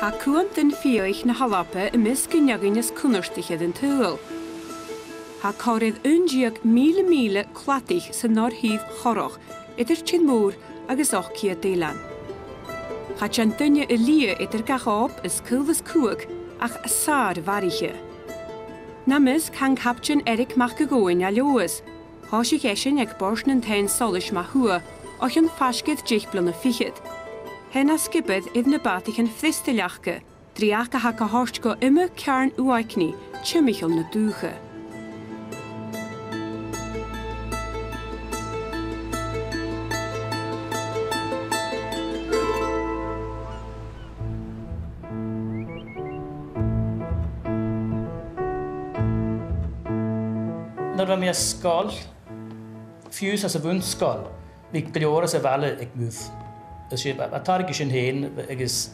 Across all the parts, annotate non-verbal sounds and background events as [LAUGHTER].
Tá cuaan den fioich na halappe i mis gonneaginnas cunirstige den túil. Tá choirad undíag míle míle chhlaatiich san nóthíh choroch, idir sin mór agus ochcia délan. Tá an dunne i lí idir gaáb is culhas cuaach ach sád warige. Namis kann captain Eric mar gegóin a leas, Tá sé sin ag borsnan tain solis má thua och an fascid ddíich blana fichiid. hen asgybydd iddyn y bat i chan ffristiliachga, driach a hac a horst go yma cairn uaicni, chymichol na dŵcha. Når det var mere skål, fyres altså vundt skål, vi gjorde så valget ikke a hyn, sin hen agus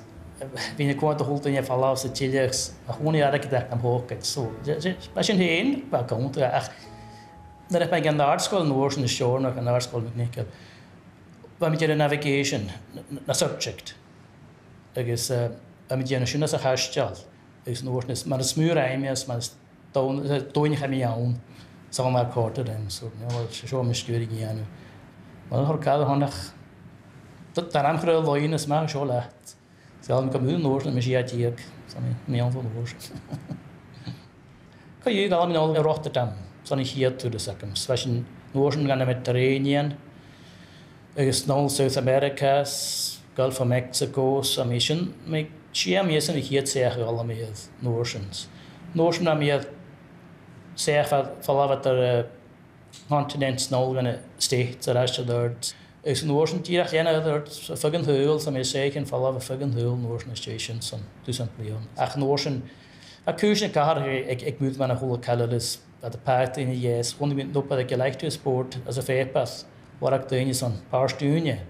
hín a cuaint a húltaine fallá sa tíileachs a ar y de am hócaid sú. Bei sin héin ba goúnta ach na raibh gan áscoil nóir sin na seúrnach sgol yn nic. Mae'n mynd i'r navigation na subject agus a mi déanana mae'n a chaisteal gus nóirnas mar a smúr aimimeas mar dóine cha íán sa mar cóta den sú seo misúí anú. Mar thor cad honnach Dat daar aan gro lo is ma zo legt. Ze kom hun oor me die ik mé an van oor. Ka je al min al Rotterdam san ik hier to de sekem. Svechen Noorsen gan Mediterranean, agus no South Americas, Gulf of Mexico, a mé mé si mé san ik hier sege alle mé Noorsens. Noorsen am meer sé fall wat er continent snol gan stecht a rest. is noorsen tíach dhéana fugan thuúil ze mé zeggen van fall a fugan thuúil nóir na station san dúsan blion. Ach nósin a cúisna car ag ag múd mena thula ceiles a de peit ina dhéas, chuna bhín nupa ag leichtú sport as a fépas warach daine san páirstúne.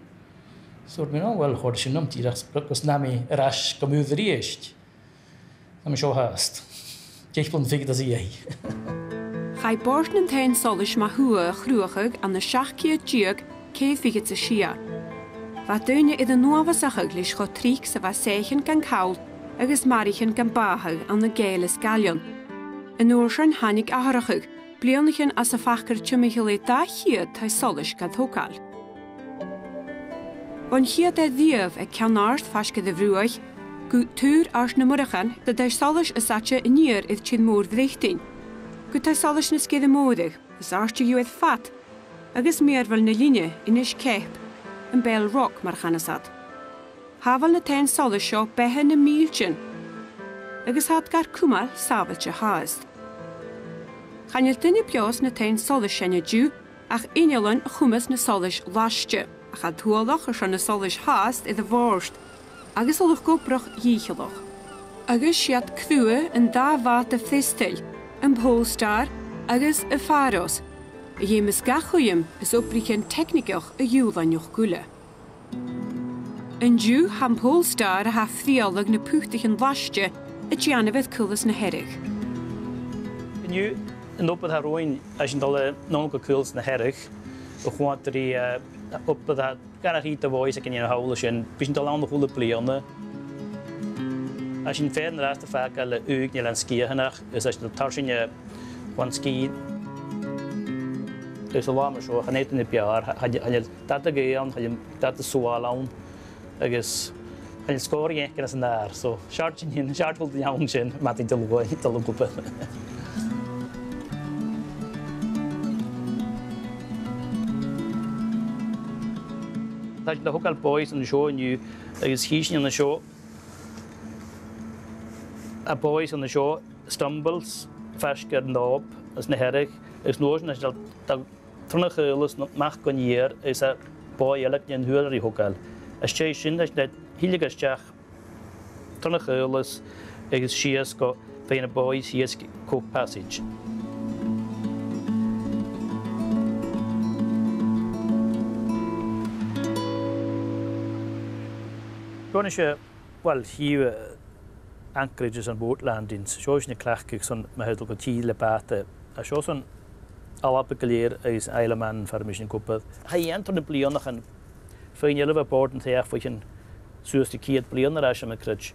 Súir mí bhfuil chuir sinnom dat is namelijk ras go is ríist. Na seo háast. Déichbun fi a í. Chaid bortnan tain solis má thua chhrúachag an de schakje diaag cé figet sa sia. Wa duine iad a nuhasachag leis chod trig sa bheith séchan gan cawl agus marichan gan báthaig an na gélas galion. An nuair se an a aharachaig, blionnachan as sa fachar tuimiichelé da chiad tai solis gan thuáil. Bhain chiad ddiaf e cian arth feisce gyda bhrúaich, gw tŵr ars na murachan dat d solis a satte iníir iad sin mór bhréchttain. Go tá solis gyda scéad ys is áirte dú fat, agus er fel na líine inis cep yn bel rock mae'r chanasad. Hafal na tein sola seo bethe na míltin, agus had gar cwmal safailte haast. Chanil duine bios na tein sola senne diw, ach inelan chwmys na solis laiste, a chad thuolach ar na solis haast iddo fórst, agus olwch gobrach díichelach. Agus siad clwyd yn da fath y ffistil, yn polstar agus y pharos, Jemes gachwym is oprichen technikoch y ywdd anioch gwle. Yn diw ham polstar a haf ddiolwg na pwchtych yn lasdio y dianafedd cwlys na herig. Yn yw, yn obydd ar rwy'n eisiau dole nolg o cwlys na herig, o chwant yr i obydd ar gan ar hyd o foes ac yn i'n hawl ysyn, bys yn dole anwch hwyl y blionau. Eisiau'n fedd yn rhaid y ffag gael y yw gneud yn sgia hynach, ys eisiau tarsi'n gwan sgid, islám seo chanéit na bear dat a géan chaim dat a súáán agus chail scóirhéin gan an air, so seartin hín seartfuil an sin mat í dohhain talúpa. Tá le thuáil bóis an seoinniu agus híisne na seo a bóis an na seo stumbles, fesgur nób, as na heireh, gus nóir Trunach ylus mach gan ier is a boi elag ni'n hwyl i hwgal. Ys te sy'n eich nid hilig ys teach trunach ylus eich sias go fein a boi sias co passage. Dwi'n eisiau, wel, hi anchorages yn landings. Sio eisiau ni clachig, son mae hydl go tîl y A sio son alap y gilir ys ail y man ffer mis yn gwybod. Hai an tron y blion o'ch yn ffein ylwf y bod yn teach fwych yn sŵs di cyd blion yr asio mygrid.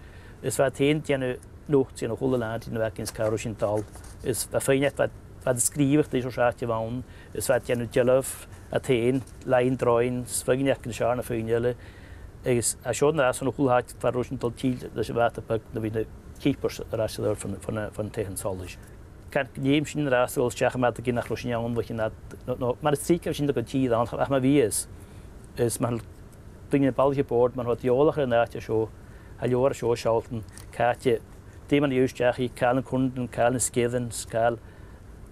Ys fa tein dian y no, ti'n o'ch hwyl y lad, ti'n o'ch yn sgarw sy'n dal. Ys fa ffein eich fa ddysgrif eich ddeisio siarad i fawn. Ys fa dian y dylaf a tein, lain droen, sfygin eich yn siarad na ffein ylwf. a siod na ras yn o'ch hwyl hat ffer rwy'n dal tîl ddysio fath y byg na fi'n keepers yr asio ddod fan teich yn solis kan jem sin ra sol chach mat gin nach roshnia on wich na no mar siker sin go chi an ach ma wie is is man ding en balje board man hat jolacher na ja scho a jor scho schalten katje de man jus chach i kalen kunden kalen skevens kal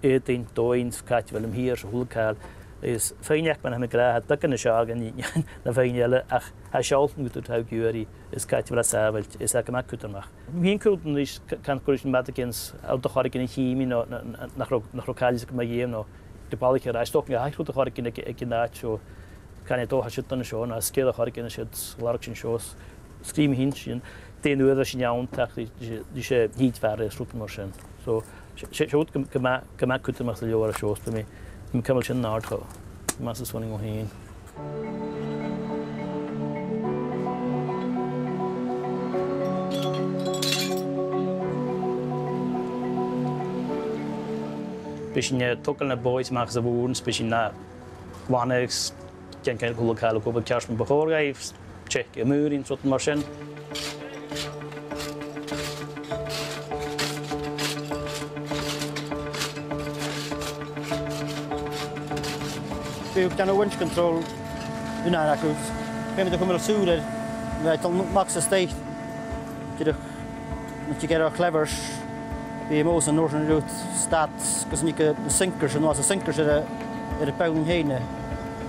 e den doins katje welm hier so hul kal is féineach man hena gráthe da gan seág an ían na féineile ach ha seáaltn ú tha gúirí is caiiti bla sahailt is a me cutarmach. Híon cútan is can cuaéis an metagins á do choir gin chií nach rocáil go dhéim nó depála ar sto a heú a choir gin gnáú can dótha si an seán a scéad a choir gin si lar sin seos scrím hín sin déú a sin neann sé hídhhar a srúpa mar sin. So, sé go me cutamach le leor a shows be mé. مكمل شنا عرقه ما سوسوني مهين Pishnya tokal na boys mag sa buon, pishna wanex kan kan kulakalo ko ba kashman bahorga if check emurin sot marsen. byw dan y winch control yna'n acws. Fe mynd o'ch ymwyl sŵr yr fe max y steith gyda'ch Nid i gyrra'r clever. We mós an Northern Route stat gus ní sinkers an was a sinkers ar ar a pewn héine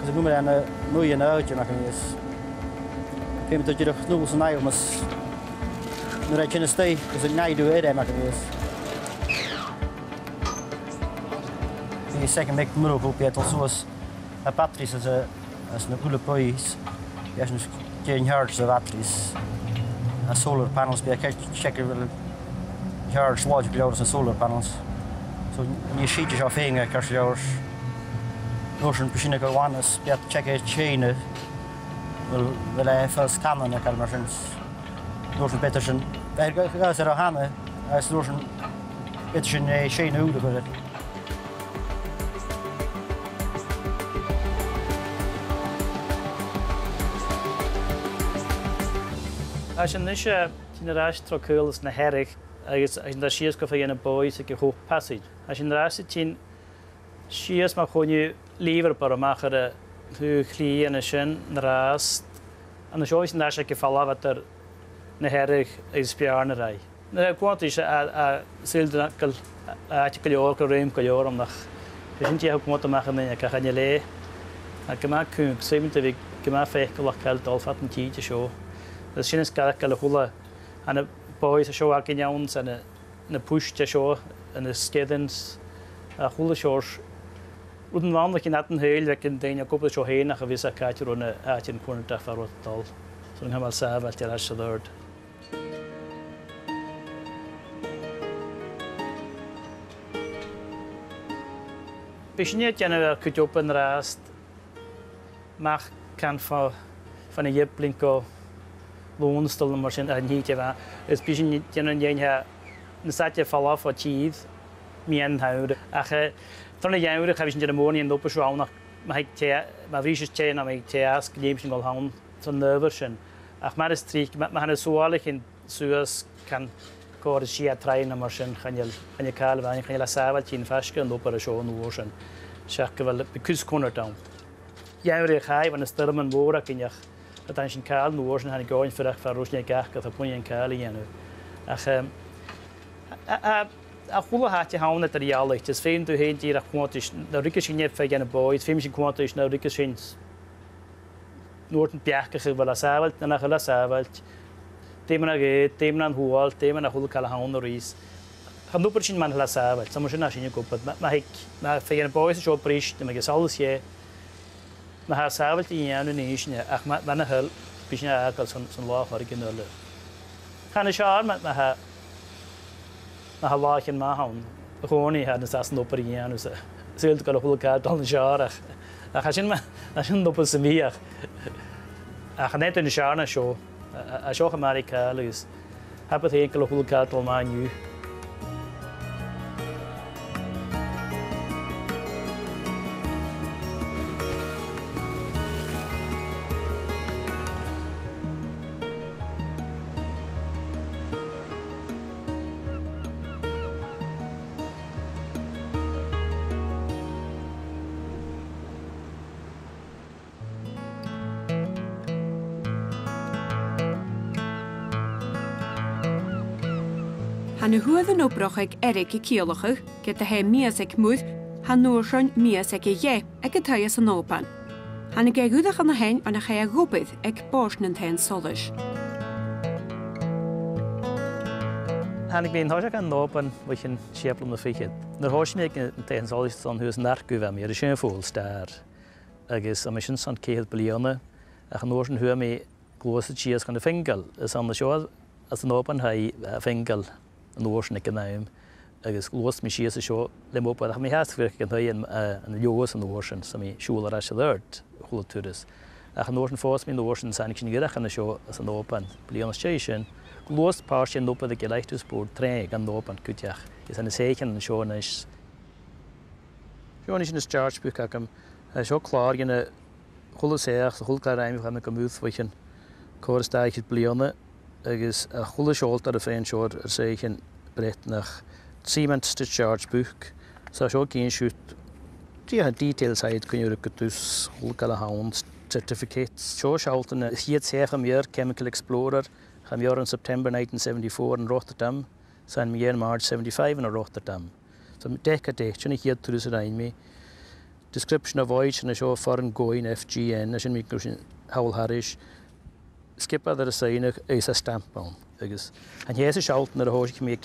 gus nu an nu an áte nach níos. Péim a dúach nó an aimas nu ra tinna sta gus an neidú é nach níos. Ní sé me mú bú pe suas a batteries as a as na gula boys yes nus gain yards batteries a solar panels be a check will yards watch below the solar panels so you ni sheet is afing a cash yards Notion machine go one as be a check a chain Well, well, I first cannon a calmations Notion Peterson Berg eh, guys are a hammer as Notion Peterson a eh, chain out of it As an isha ti'n ras tro ys na herig agus as an shias go fagen a boys ag hoch passage. As an ras tin shias ma khoni lever par y thu khli an sin ras an shois na fath falavater na herig is piarna rai. Na kwant is a a sildan kal a tikal yor kal reim kal yor am nach. Sin ti hak mota machre na ka khani le. Ac cwng, sy'n mynd i fi gyma ffeich golachel dolfat yn tyd y Oedd sy'n ysgad gael y hwla. A boys boes y sio ar gyn iawn, a na pwysd y sio, yn y sgeddins, a hwla sio'r. Wyd yn fan yn adnod hyl, fe yn dyn, a gwybod sio hen ac a fes a caet yw'r hwnna a ti'n pwyn y daff ar o'r dol. So yng Nghymal Saf, a ti'n asio ddord. Bysniad gen i'r cwdiwb yn rast, mach can ffa, ffa'n i blinko lónstal mar sin aníte bheit. Is bí sin déan déinthe naáte fallaf a tíd mí an thaúre. Tarna dhéimúre chah sin de móí an dopasánach bhrí na ag teas léim sin gáil hán san nuver sin. Ach mar is trí hena sáala chin suasas can cóir si a trein mar sin chenne callhhain chenne le sábhail tín feisce an dopar a seónhór sin. Seach go bhfuil a chaibh an na Byddai'n sy'n cael nhw yn hannu goen ffyrach ffarwys neu gach gath o pwynt yn cael i enw. um, a, a, a hwla hati hawn at yr ialeg, tis ffein dwi hyn di'r achwantys, na rygys i'n effe gan y boed, ffein sy'n cwantys, na rygys i'n nŵrt yn biach i fel asafalt, na chael asafalt, ddim yn gyd, ddim yn hwal, ddim yn achwlo cael hawn o'r rys. Chan nhw bod sy'n man hal asafalt, sa mwyn sy'n asyn i'n gwybod, mae hig, mae ffein y boed sy'n siol bris, dyma gysalus ie, maxaa saabati yaanu niishna ahma bana hal bishna akal san san loo fargin ole kana shaar ma maha maha laakin ma hawn gooni hadna saas no per yaanu sa seelt kala hul ka dan shaar ach hashin ma hashin no pesmiach ach net in shaarna Als je sho amerika lus hapat hekal hul ka tal ma nu nóbrachag eric i cíalachah go a meer mías ag múd há nóirsein mías ag i dhé ag go taas an ópan. Hanna ggé en an na hain anna ché a gopaid ag Han na tain solis. Hannig bíon thoise an nópan bu sin siaplam De fichiid. is háisné an tain solis an thuús narcu meer is a sin fóil is agus a sin san céad blionna ach an nóir an thuamí glósa tíos chun na fingal is an de show. Als an ópan ha a an ósna go naim agus los mi si seo le mó a mi heasfir an thuon an leos an ósin sa mísúla a se leirt chula turas. A an nóan fós mí ósin sannig sin grechan na seo as an ópan blionna sin, Glóspá sin nópa a geleichtúspór tre an nópan cuteach is an séchan an seonis. Seonis sin is chargebú agam seo chláirgin a chula séach a chulclaimh chana go múthfuin choirtáid blionna agus a chula seolt ar a féin seoir ar séchan bret nach Siemens Discharge Book sa siol gyn siút di a gwni o'r go dús gael a hawn, certificates. Siol seolt yn hiad séch am iar Chemical Explorer am iar in September 1974 in Rotterdam sa'n mi March 75 in Rotterdam. So dec a dec, siol i hiad trwy sy'n ein mi. Description of voyage yn y seo ffordd yn goyn FGN, siol siwn mi gwrs yn Harris, skipa ar a saoach éis a stampán agus. An héas a sealtan ar a hóis mé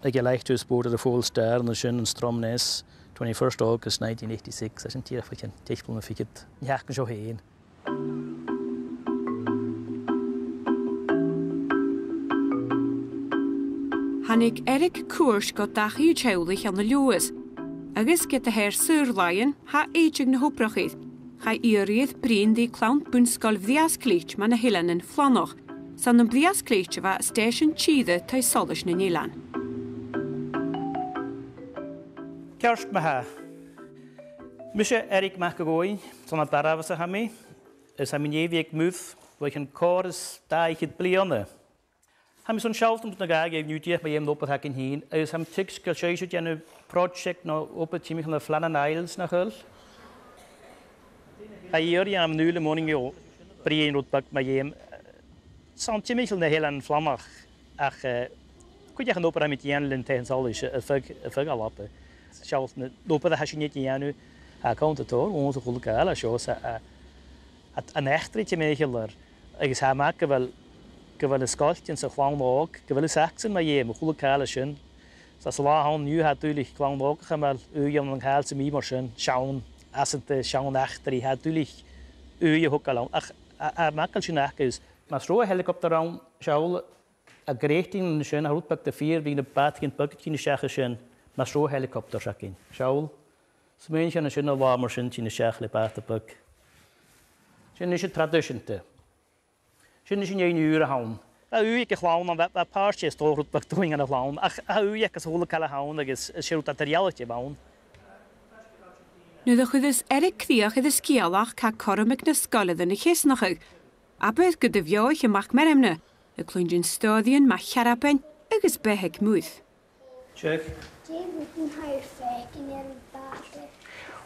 ag ge leichtú spór a fóil stair na sin an stromnés 21st August 1986 a sin tíar fa an teitbal na fiid neachchan seo Hannig Eric Cwrs go dach i'w an na y agus get gyda her Sir Lion ha eich na hoprachid Chai iwrydd brin di clawn bwnsgol fdias clich ma'n y hilen yn fflonoch, san ym fdias clich efa station chydda tai solus yn ilan. Cyrst ma ha. Mysio Eric McAgoy, son a barafas a hami, ys am i niefieg mwth, Wel yn cor ys da i chyd bliona. Hami son siawlt yn na gael ef niwtiach mae emd opeth ac yn hun, ys ham tig sgylsioesio gen y prosiect no opeth tîmich yn y Flannan Isles na chyll. Ayer am nu le morning yo brien rot bak ma yem santi michel na helan flamach ach kuja gan opera mit yan lin ten solische a fug a fug alappe sjalt na opera has net yanu a kont to ons gol kala shosa a at an echtritje micheler agus ha maak wel gewel is skaltjen so kwang ook gewel is axen ma yem gol kala schön Das war han nu hat natürlich kwang ook gemal ögen und halse mi mar schön schauen asananta seanachtarí heúlich uúhe hoálam mekelsinachgus. Mas ró helikopterrám seála a gréting sin a rútbeg de fír hín na batginn bugtíine seacha sin mas ró helikopter se cinn. Seáil smén sena sin bhá mar sin tína seach le bat a bug. Sin is se tradiisiinte. Sin is sin a hán. uige chláán bpáirtí tóútbachúing an a hláán, a uíchas hóla callhán agus siú a Nid o'ch wyddys Eric Cdiach iddy sgialach ca corwm ag nysgol iddyn ni chys noch ag. A bydd gyda fioich y mach mer emna, y clwynjyn stoddion ma siarapen agos beheg mwyth. Check.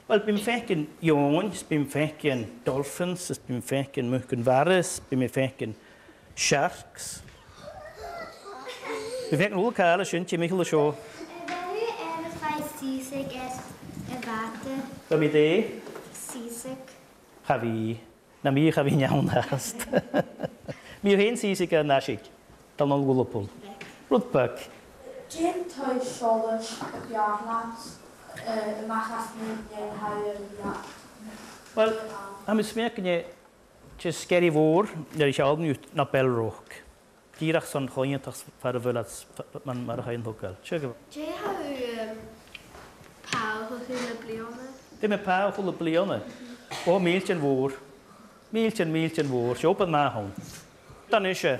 Wel, bym ffecyn ions, bym ffecyn dolphins, bym ffecyn mwchyn farus, bym ffecyn sharks. Bym ffecyn ôl cael y sy'n er ti Michael y sio. Fel yw efo'r ffaith sysig efo'r Efate. Fe mi di? Sisig. Chafi. Na mi chafi'n iawn ast. mi yw hen sisig yn asig. Dal nôl gwlwpwl. Rwdbag. Jyn toi siolwys ac biarnat y machas ni'n yw'n hair yn Wel, am ysmio gyda Just scary vor, der ich auch nicht nach Bellrock. Die Rachson Choyen, das Farvelas, man macht ein Hokel. Tschüss. Dim yn powerful y blionau. O, oh, milch yn fwr. Milch yn milch yn fwr. Siop yn ma hwn. Dan eisiau.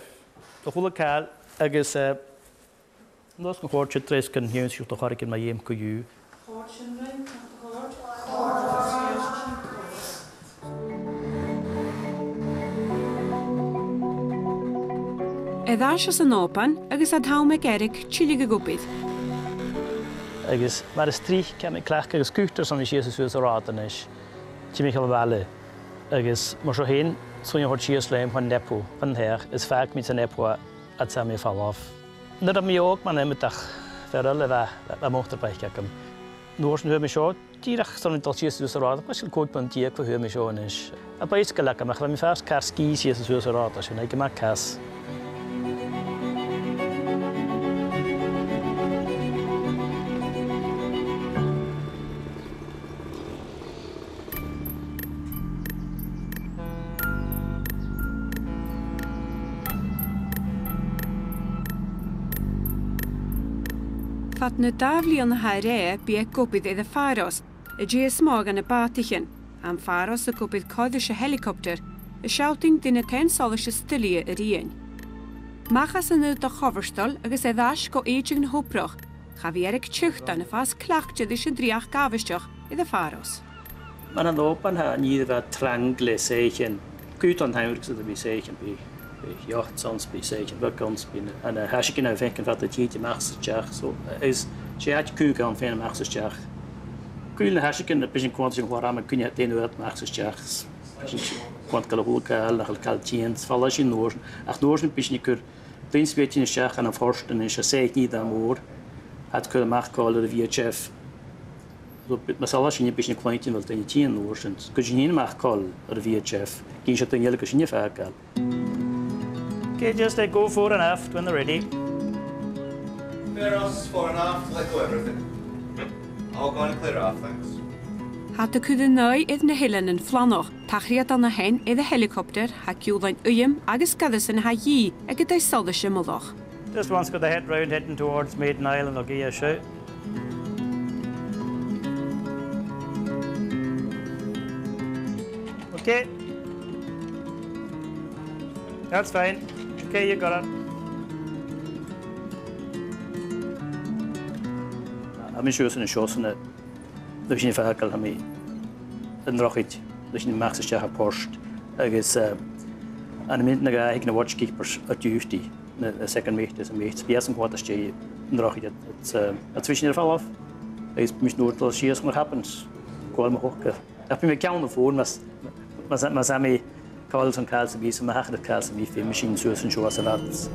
Dwi'n chwil y cael. Agus, Nos yn chwrdd sy'n tres gan hyn sy'n chwrdd gan mae ym cwyw. Chwrdd sy'n rhaid? Chwrdd? Chwrdd? Edhá se san ópan agus a me geric chile go agus mar cwtr trí ceanna clecha agus cútar san sios suas aráis tí Michael falu. agus mar seo hén sún hort sios leim chuin nepú fan hech, ys ffag mí san nepua a sam mé falláh. Nid am míog man imimeach fer le bheith a mótar beiceachcham. Nuair nu me seo tíach san dal sios suas ará, mar sin cópan tíag go thuimi seois. A ba go lecha meach le mi fes car cí sios suas ará sinna go mar cas. fat na dafli an ha ré bí e gwbydd idd pharos, y GS mog an y Batychyn, am pharos y gwbydd coddys y helicopter, y siawting dyn y ten solish y stylia yr un. Machas yn y dochofrstol choferstol agos eddash go eidrig yn hwbroch, chaf e i erig tiwcht an y ffas clach jyddi sy'n driach gafistioch idd y faros. Mae'n anopan ha ni dda trang le seichen, gwyt o'n haimwyr gyda mi seichen bych. jacht beiige bukans bin an a heisicin a fécin fat a títe meachsteach zo eh, is sé cúca een féin meachsteach. Cúil na heisicin a pesin cuatin chu am cunne déú meachsteach. Want galúil nach caltíín fall sin nóir ach nóir an een déinsvétin seach en een forsten is a sé niet am moord. het kun meachkáil a VHF. sal sin bis kleinintin wel in tien noorden. Kun je niet meachkáil a VHF, Gin een den jelike sinnne fekel. Mm. Okay, just uh, go fore and aft when they're ready. Clear us fore and aft, let go everything. All going clear off, thanks. Had de kude nui idd na hilen yn fflanoch, tachriad anna hen idd y helicopter ha ciwlain ym agos gaddys yn ha i ag y daisoddys y Just once got the head round heading towards Maiden Island, I'll give you a shout. Okay. That's fine. Okay, you got it. همین شو سن شو سن دبشین فهر کل همی نراخیت دبشین مخصش چه پرشت اگس an mit naga ik na watch keeper at juhti na second mecht is mecht biasen kwart as je ndrach it at zwischen der fall auf is mich nur das hier is happens kwal bin mir kaum davon was was was haben Carls und Carlsby, som er herdet Carlsby for maskinsusen sjås og verdens.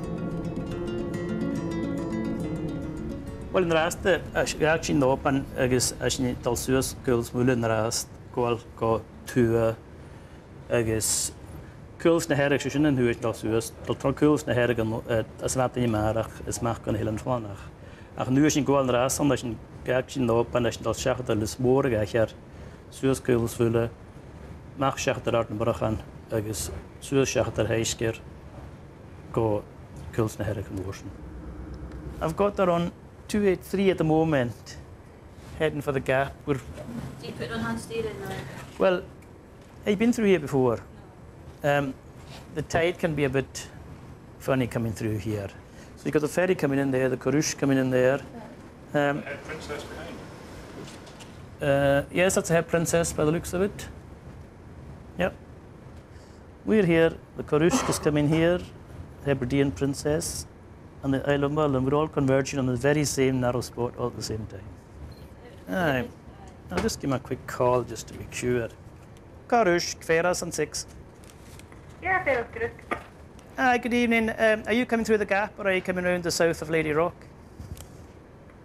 Well, den reste, jeg har ikke åpen, jeg har ikke talsøs, kuls mulig den rest, kål, kå, tue, jeg Kulsne her er ikke en hus talsøs, tal kulsne her er et svært i mærer, et smerkende hele tvaner. Ach nu ist ein guter Rass, und das ist ein Gärtchen oben, das ist ein Schachtel des Morgen, ich habe Süßkühlsfülle, mach Schachtel Artenbrüchen. agus go na I've got that on 283 at the moment, heading for the gap. We're... Do you put on hand steering now? Well, I've been through here before. No. Um, the tide can be a bit funny coming through here. So you've got the ferry coming in there, the Karush coming in there. Um, head princess behind. Uh, yes, that's a head princess by the looks of it. Yep. We're here, the Korushkas come in here, the Hebridean Princess, and the Isle of Merlin. We're all converging on the very same narrow spot all at the same time. All right. I'll just give him a quick call just to make sure. Karush, Kveras and Six. Yeah, Kveras, Karush. Hi, good evening. Um, are you coming through the gap or are you coming around the south of Lady Rock?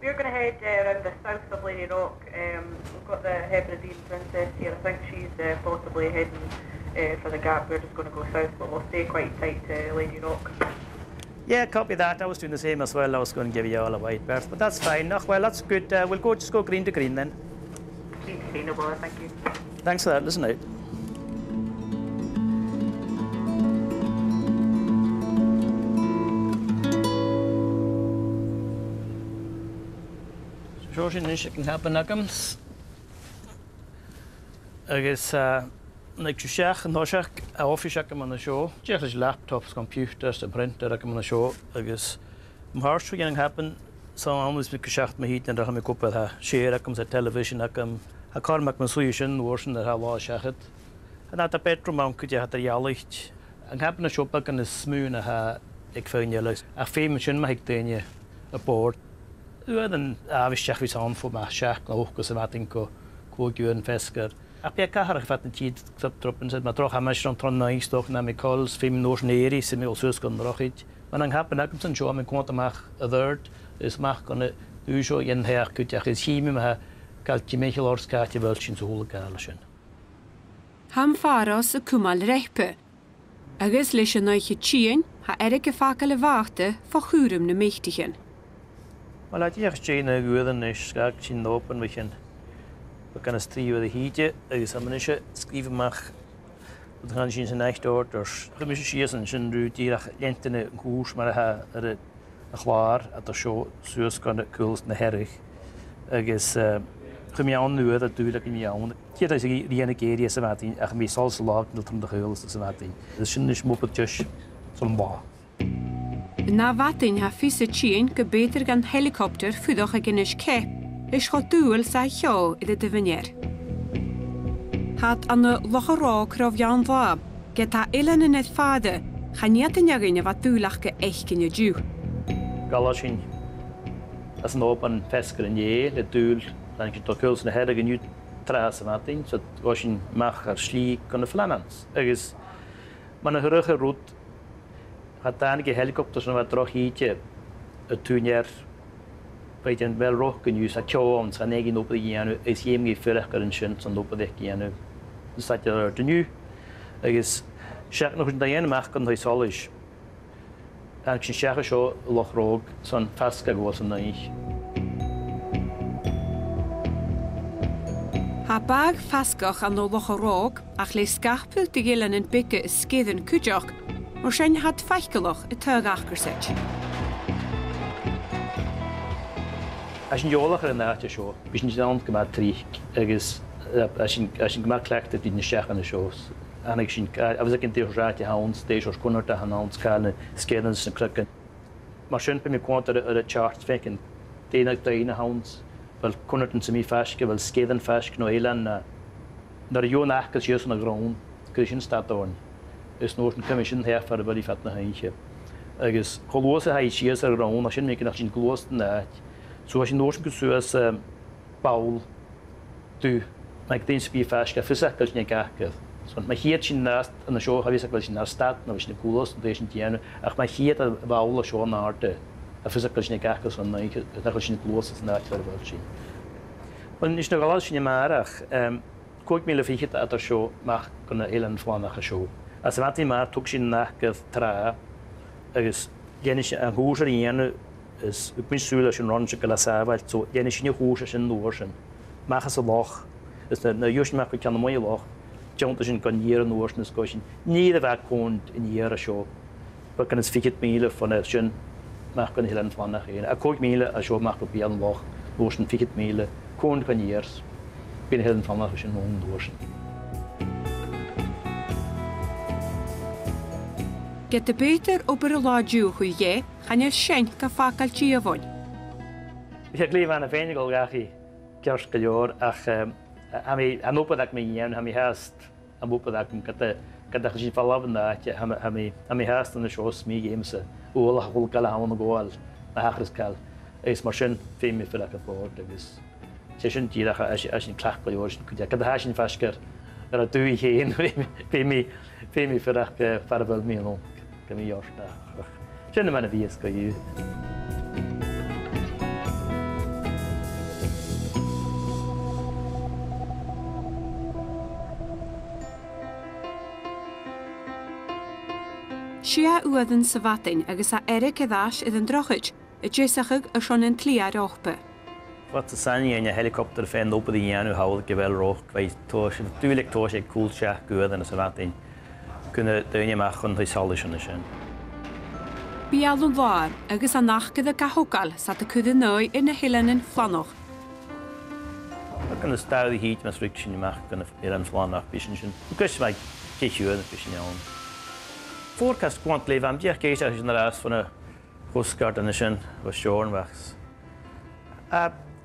We're going to head uh, around the south of Lady Rock. Um, we've got the Hebridean Princess here. I think she's uh, possibly heading uh, for the gap. We're just going to go south, but we'll stay quite tight to Lady Rock. Yeah, copy that. I was doing the same as well. I was going to give you all a white berth, but that's fine. Oh, well, that's good. Uh, we'll go just go green to green then. Green to green, Obola, thank you. Thanks for that. Listen out. Georgian Nishikin Hapanakams. I guess uh, Nig tú siach yn náiseach a áfiseach y sio. seo, eich laptops, computers a printer a go y sio. agus mthú gan hapan sam amlas mi go seach a híit an ra cúpa a séar acham sa television acham a carmach man suú sin sin ar há seachad. A ná a Petrum an chu hat arhealacht. An hapan na siopa gan is smúna ha eich ffeinio leis a yn sin me eich daine a bord. Uad an ahís seach hí an fó me seach na ógus a matin go cógiú yn ffesgar. Ach bia kahar ag fatn tid sab troppen sed ma troch hamas ron tron nais doch na me calls fim nos neri se me osus kon rochit. Man han haben akum schon jo me kwanta mach a third is mach kon du jo yen her kut ach is himi ma kalti mechel ors kati welchin zu hole galschen. Ham faras so kumal reppe Agus leis an oiche tjíin ha erike fakele waarte fa churum na mechtigen. Wel, at iach tjíin a is gag tjíin open wichin. kunnen strijden de hiete gesamsche skrive mag gaan sin zijn neichtdoorters. Gemische hier sin lente een koers maar ha er het chlaar at a seo suas kannne kuls na herrig agus nu dat dulik in jou. Dat is rienne géri sa matin ach mé sal la dat om de geuls zijn matin. Dus is moppetjes som een Na watin ha fise tsien go beter een helikopter voor de ginnis is go dúil sa cheo i de divinir. Hat an de crof Jan Vab, get tá ilan in het fade, chanéatanjaginine wat dúlachcha eicinne dú. Gala sin as an op an fesker in é le dúil an sin tokuls na herig an tras an atin, so go sin mach ar slí gan flanans. Agus man a had roet, een aanige helikopters na wat droch hietje, het tuinjaar yn fel roch yn ywys a tio o'n tra negi i'n obydd i anw, eis ym ymgi ffyrach gyda'n sy'n sy'n obydd eich i anu. Yn saith ar ardyn nhw. Agos siach nhw'n da yna mach gan ddweud solis. Ac sy'n siach o loch rog, sy'n ffasg ag oes yn eich. Ha bag ffasgoch an loch o rog, a le sgarpil digil yn yn bygu ysgydd yn cwdioch, mor sy'n had ffaichgaloch y tyrgach gyrsech. sin deolach ar náte seo, Bhí sin an go trí agus sin go cleachta dí na seachan na seos. Annig sin agus cin déráte hán dééis or chunirta an nánscána scéan san crucan. Mar sin pe mé cuatar ar a teart fécin déanaach daína hás, bhil chunirtan sa mí feisce bhil scéan feisc nó éilen na nar dúnachas dúos na grún go sin staáin. Is nóir an her heafar a bhí fat na haintse. agus cholósa haid sios ar grún a sin mé nach sin glóstan náit, Eh, tu vais nós Paul, du, tu, na que tens que fazer, fazer aquilo que tinha Sånn, man hiet sin næst, når en har vi sagt sin næst stat, når sin kulos, det er sin tjene, at man hiet at vaula sjå narte, at fysak sin kakka sånn, når sin kulos, sin nært var vel sin. Men ikke noe galas sin mærach, kog mille fikket at is mach kunne elen flanach sjå. Altså vant i mær tok sin nakka tra, agus gjennis en húsar i bin súla sin ran se go sehhail tú déana sinna húsa sin nóir sin. Mechas a lách is na dúis meach go cean mé lách deanta sin gan dhéar an nóir na sin. Ní a bheith in dhéar a seo, ba gan is fi míle fan sin meach gan hian fan nach chéine. a cóid míle a seo meach go bí an lách nóir sin fi míle cóin gan dhéirs. Bhín hen fanach sin nóúsin. Get a beter o byrlodiw hwy ie, chan i'r sien ga ffacal ti a fwyn. Bysig lif an a ffenig o gachu gyrsk gyliwr ach am wbod ac mi'n iawn, am i hast am wbod ac yn gyda gyda chysyn ffalaf yna am i hast yn y sios mi gymsa. Wyl a chwyl gael hawn o gwael na hachris cael. Eis mae sy'n ffeim i ffyr ac yn ffwrdd agos. Sy sy'n dîr ach a sy'n clach gyliwr sy'n cwydia. Gyda ha sy'n ffasgar. Yr a dwi hyn ffeim i ffyr ac ffarfel mi yn ôl. gymi da. Sian yma'n y fi ysgo i. Sia uad yn syfadein agos a eric eddas yn drochyd, y jesachog y sion yn tli ar ochpa. Wat de sanje en je helikopter fan op de janu houden gewel roog kwijt toos. Natuurlijk toos ik koeltje, geur en zo wat in. күнү дөйнем ахын хыйсалы шыны шын. Bialwn een agos anach gyda gahogal sa dy cwyddyn nwy yn y hylen yn fflanoch. Ac yn ystawd i hyd, mae'n rwy'n sy'n ymach gan yr yn fflanoch bysyn sy'n. Gwrs mae ceisiw yn y bysyn iawn. Fwrcast gwant le fam, diach geisio sy'n yr as fyna hwsgard yn y sy'n, fy siorn fachs.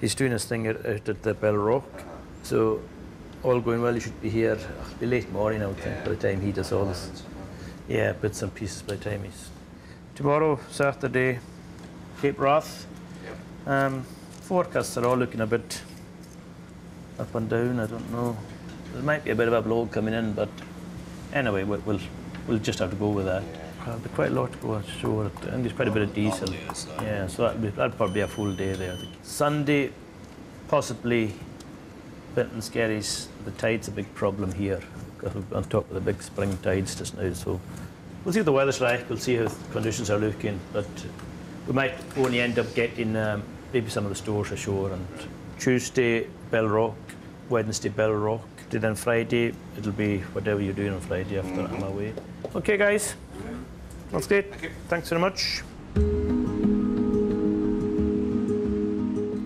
He's doing his thing out at, at the Bell Rock. So all going well, he should be here. It'll be late morning, I would think, by the time he does all this. Yeah, bits and pieces by the time he's... Tomorrow, Saturday, Cape Wrath. Um, forecasts are all looking a bit up and down. I don't know. There might be a bit of a blow coming in, but anyway, we'll, we'll, we'll just have to go with that. Uh, quite a lot was ashore, and there's quite a bit of diesel. Yeah, so that'd, be, that'd probably be a full day there. Sunday, possibly Benton Skerries, the tide's a big problem here, [LAUGHS] on top of the big spring tides just now, so we'll see what the weather's like, we'll see how conditions are looking, but we might only end up getting um, maybe some of the stores ashore, and Tuesday, Bell Rock, Wednesday, Bell Rock, then on Friday, it'll be whatever you're doing on Friday after mm -hmm. I'm mm-hmm. away. Okay, guys. That's great. Thank you. Thanks very much.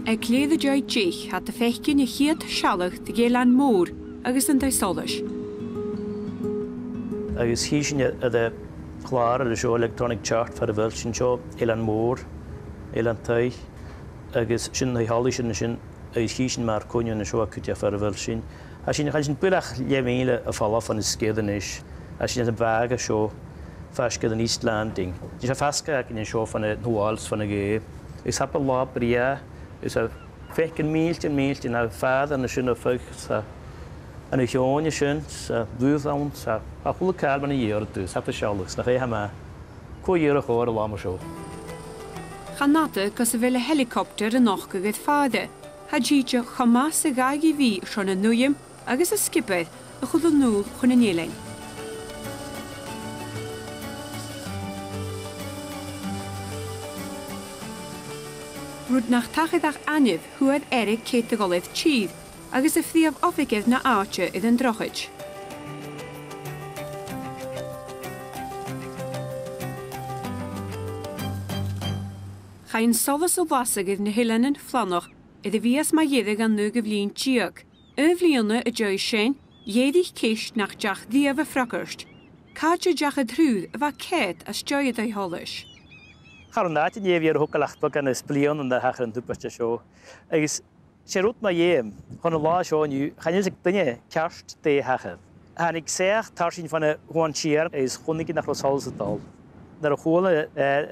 Ag léad a joid dich hat a fechcin i chiad sealach de gélan mór agus an daisolis. Agus hí sin a de ar y sio electronic chart ffer y fer a bhil sin seo élan mór, élan taich, agus sin na hálí sin sy'n agus hí sy'n mar coinú y sio a cute fer a bhil sin. A sin chaid sin bulach le méile a fallá y sgedd yn is, a sin a bag y sio fasca yn East Landing. Di a fasca in den seo fan nhwals fan y ge. Is hap a lo bria, is a fecin mílt in mílt in a yn y a sin a fugsa. An a hióne sin sa búán sa a chula calban a dhéirú sa a seachs e hama. Cwy i'r ochr o'r lo am y seo. Chanada gos y fel y helicopter an nachcha go fáda. Hadíte chamás a gaigi bhí seo y nuim agus a skippeid a chud anú chwn na nélein. rwyd na'ch tachydd a'ch anydd hwad erig ceitagoledd chydd agus y ffriaf ofigydd na archer idd yn drochyd. Chain solus o blasagydd na hylen yn fflanoch idd y fias mae ieddig an nhw gyflin tiog. Y flionna y joi sien, ieddig ceisht na'ch jach ddiaf y ffrogwrst. Cadw jach y drwydd fa cet as joi ydau holys. Harnáte éhíar thucalachpa gan is blion an eh, de hechan dúpaiste seo. agus sé rút na dhéim chuna lá seáinniu chaine de ceart dé hechah. Hannig séach tar sin fanna chuáin tíar is chunigigi nach losásadal. Nar a chola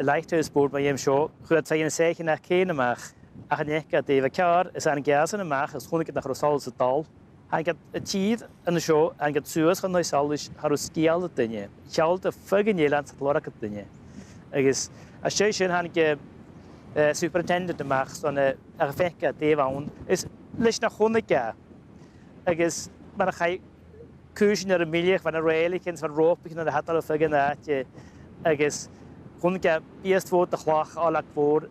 leitteúsbord mai dhéim seo chud fé an séchan nach céanaach a chanécha déh cear is an gasan amach is chunigigi nach losásadal. Hagad a tíd an seo an go suasas an nóáis Harú scéalda duine, Teall a fuganéland láracha duine. agus A sé sin han ge superintendent amach son ar fecha déhhain is leis na chunnaige agus mar a chaid cúsin ar a míoch fan a réalachen fan rópicin na hatal a fegin áte agus chunnaige bíastó a chhlach álaach mór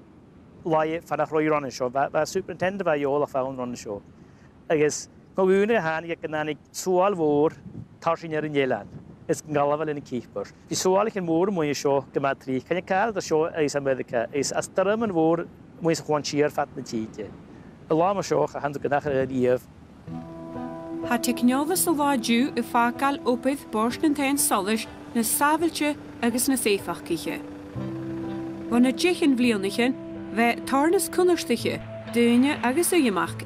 lai fan a roiíránna seo, bheit superintendent bheit jóla fáin ranna seo. agus go bhúna a hánig gan nánig súáil mhór tá sin ar an Nléland. is galafel yn cipwr. Di sôl eich yn fawr mwy sio gyma tri. Can i cael is sio eis am Eis astyrym yn fawr mwy sy'n chwan siar ffat na tîdi. Y la ma sio a handw gynnach yn yr iaf. Ha techniofa sylwa y ffacal opydd yn na agos na seifach y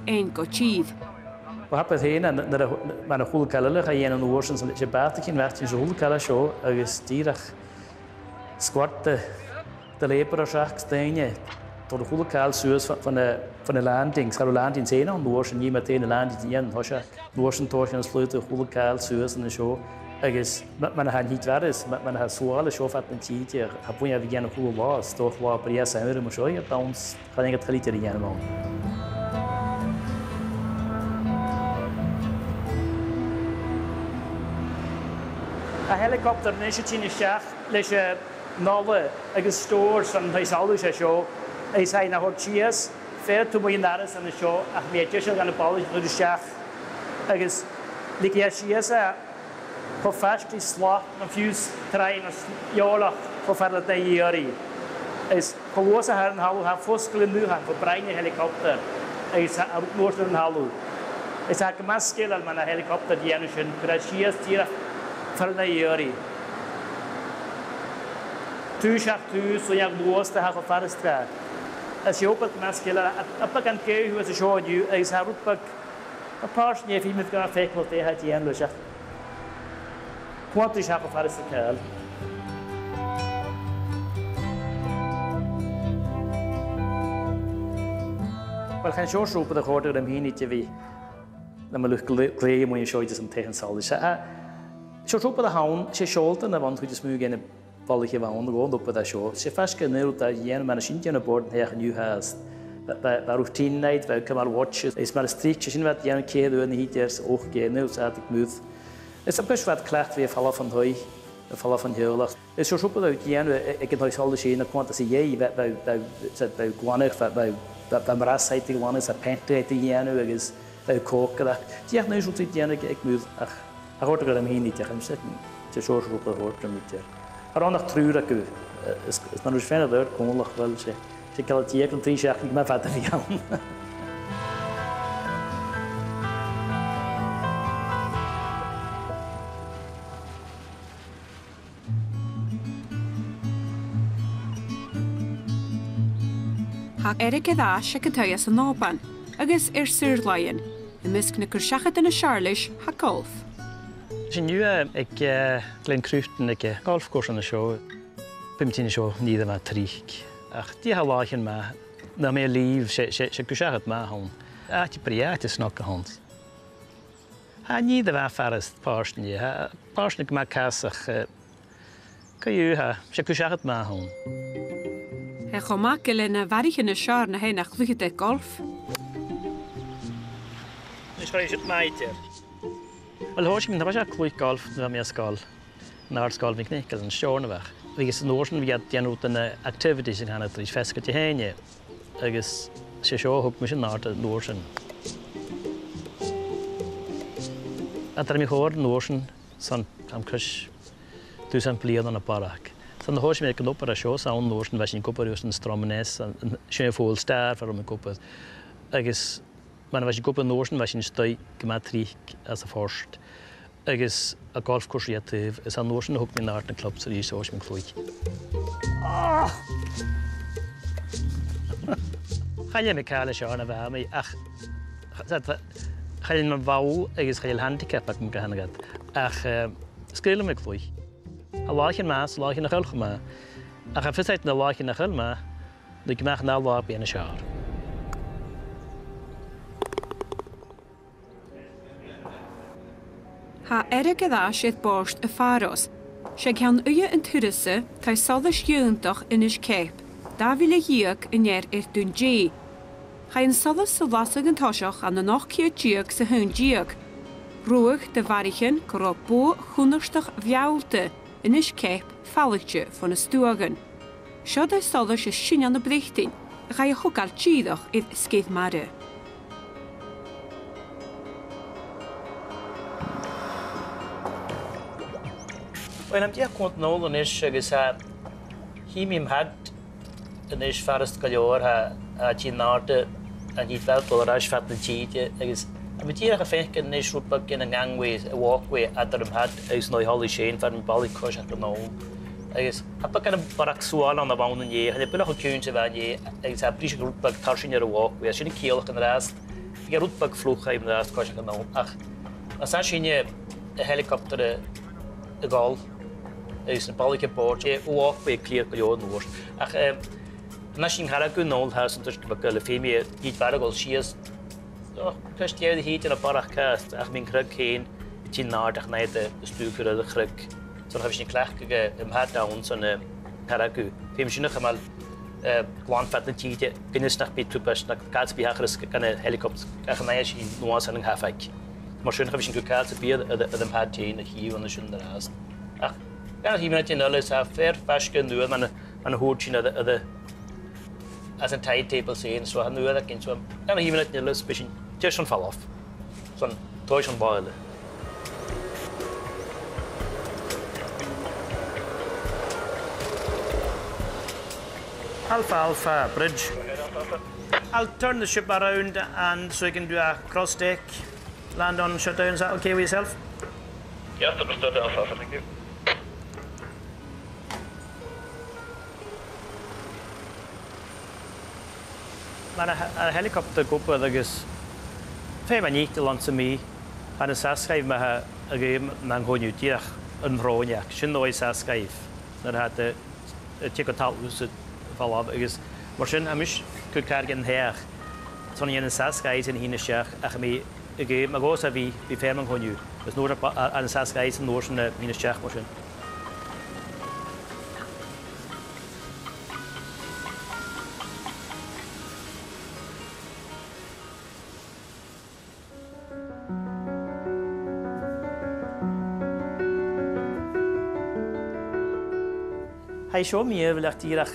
yn fe ein hapa héna een húlcaile een dhéana an bhir san sebáta cin bheittín húlcaile seo agus stierig squatte de lépar a seach daine Tá húlaáil suasúas fanna landing sa een téna an bhir san níime téna landí dhéan tho se bhir an toir an slúta húlaáil suasúas na seo Met man ha níhharris een ha súála seofat an títear a buna a bhí ggéanana húlá, tóhá brí a samir mar Dan gaan ik het a helicopter ní sé I seach leis sé nála agus stór san taisáú sé seo éis ha na hotías fé tú an seo ach méte se gan napáis ruidir seach agus ligé sias a chu feistí slá na fiús trein jólaach chu fer na íí. Is chohsa ar ha fóscail nuhan go helicopter Is ha go meascéil an man na helicopter dhéanú sin Forferdelig gjør de. Tu sartus og jeg boste her forferdelig. أشوفك مسكلة أبقى كان كيه هو سشوجي أيس هربك أباش نيا في مثل كنا فيك ملتيها تيان لو شخ كوانتش هاكو فارس الكال Welchen Schuh schuppen der Korder dem hin nicht wie, wenn man lügt, klein muss ich schon das am Tehen soll. Sio trwy bydd y hawn, sio siolta na fan chwydys mwy gen i bolig i fawn, gwaen dwi'n bydd y sio. Sio ffasg gen nil, da ien ma'n sy'n gen y bod yn hech yn yw has. Fe rwtîn neid, fe cymal watches. Is mae'r strych, sy'n fed ien cedd yn hyd ers o'ch gen i, sa'n dig mwydd. Is am bwys fed clach fi ffala yn hwy, ffala fan hywlach. Is sio trwy bydd y gen i gyn hwy soldi sy'n y gwant as i ei, fe gwanach, fe mrasaid i gwanach, fe pentau i gwanach, fe coch. Diach neu sy'n dianach ag mwydd, ach. Ik Agótagadm hí teachcham se te sóúpa a hórtamíte. Ar annach trúr acu na ús fénaidir cónlach bhil sé sé cetíag an trí seach me fe a bhíán. ik eric a dá se go tuas an nában, agus ar suúr leonn, i Ik na knikker seachad in na charlish, ha golf nu eh, ik klein Kruten, ikke show og sjå. Pymtin sjå, nida var trik. Ach, de har lagen med. Det ze ze liv, så kusjaret med hon. Jeg er ikke priet til snakke hans. Han nida var je, parsen, ja. Parsen ikke med kassach. Hva gjør jeg? Så kusjaret med hon. Jeg kommer ikke lene golf. Jeg skal ikke Well hosim na basa clwy golf na mi ysgol. Na'r sgol fi'n gwneud, gyda'n siôn o fach. Agus yn orsyn fi adian wrth yn activities yn hana drwy'n ffesgat i hen i. Agus sy'n sio hwb mis yn nard yn orsyn. A dyna mi hwyr yn orsyn, son am cys dwi'n bliodd yn y barach. Sen har jag en operation så hon når sin väsin koppar just en stramnes en sjön fålstär för om en koppar. Jag als ah! je gopa nóan bheit sin stoi gematrí as de fást. agus a golfcóisiatíh is an nóan thug naar nána club a ríos áis an chluig. Chaile me cála seán a bheithamí ach chailinn an bhú agus chail handicap moet gaan hanagad ach scéile me chluig. A láin más láin nach chuilchama ik cha fiáit na láin nach chuilma, de gemeach náhá bíana seár. ha er y a sydd bost y pharos, Se gan uia yn tyrrysa tai soddys ywntach yn ys cep, da fil y iag yn er i'r dwi'n gi. Ha yn soddys sylwasag yn tosioch an yn och o giag sy'n hyn giag. Rwyg dy farichyn gyro bo chwnwstoch fiawlta yn ys ceip faligtio ffwn y stwagyn. Sio da soddys y synian y breichtyn, gai hwgal giddoch idd sgeith marw. Vainam een kont nóla eh, eh, is agus híím had in is ferrest goor ha tí náte an hí felpó aéis fe de tíide agus een a fécin nééisrúpa gin an gangways a walkway atarm had agus nó hallí sé En an ballí cos go nó. agus hapa gan baraksúáil an en é, he in chuún se bhe agus brí grúpa tarsin ar bhá, a sinna céalach an rast fi rúpa flúcha im rast cos go nó ach. A san een helikopter, a eh, golf. sin balike bort e og be clear på jorden vår. Ach eh nashin hara kun nol has tush bakal femi git vara gol shias. Och kast jeg det hit en parach kast. Ach min krug kein tin nardach neite stukur der krug. Så har vi sin klærke im hat da uns eine haraku. Fem shine khamal gwan fatten tite genis nach bit tupas nach kats bi hachres kana helikopter achnaesh in nuasan hafak. Mar schön habe ich ein Gekalt Bier, dem hat hier in der Hier und schon der Rasen. Gan hí te nulis a fér fescin nu an an húsin as an timetable sé so han nu ginn swam. Gan hí net nulis bisin te an fall off. Son to an bailile. Alpha Alpha Bridge. I'll turn the ship around and so we can do a cross deck, land on shutdowns. Is that okay with yourself? Yes, understood, Alpha. Thank you. Mae yna helicopter gwybod agos fe mae'n iet y lont y mi, a'n y sasgaif mae ag mae'n hwn yw diach yn frown iac, sy'n o'i sasgaif. Na'r hat y tig o tal ws y falaf, agos mae'r sy'n amys cwcar gen heach. Ton i'n yn sasgaif yn hyn y siach, ac mi ag mae gos a fi, fi fer mae'n hwn yw. Ys nôr a'n sasgaif yn nôr sy'n hyn y siach, mae'r sy'n. Xiaomi vlachtirach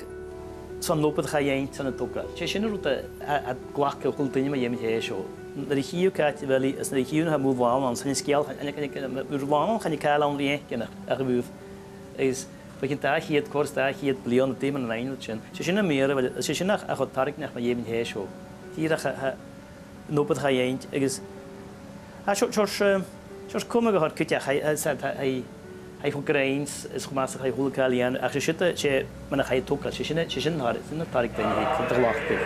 san lopa de chaéint san toka. Sé sin ruta a gwacha kultinnim a yemi héisio. Na i hiú cat veli as na hiún ha múháán san scéal bháán chan cá an réicinach a búh. Is gin tá hiad chostá hiad blion dé an ein sin. Se sinna mé sé sinnach a chu taricnach na yemi héisio. Tíach nópa chaéint agus. Tá cum go chuteach hay fo grains is gemaakt hay hul kalian ach shita che man hay toka shishne shishin har sin tarik tan hit tlaq te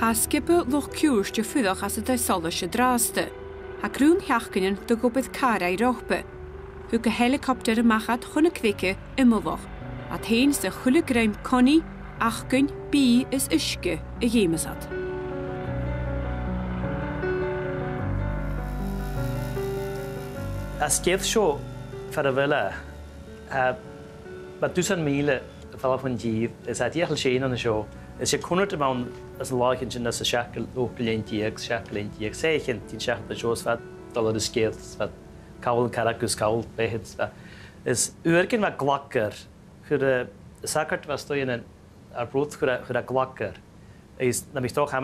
Haskipa loch cwrs dy ffyddoch as ydy solus y drasta, a grwn hiachgynin dy gobydd carau rohba. Hwg y helicopter y machad chwn y cwica y myfoch, a tein sy'n chwlyg reim coni, achgyn, bi ys ysgu y gymysad. ಅಸ್ಕೇಪ್ ಶೋ ಫರವಲ ಬತ್ತುಸನ್ ಮೇಲೆ fell van díh eh, is a díal sé een seo. Is sé chunnert bá as láchen sin as a sekel óléntíag seléntíag séchen tín se a Jos dollar is wat cáil caragus cáil behe. Is uirgin me glakker de sakart was stoin ar brot chu a glakker. na mé toch ha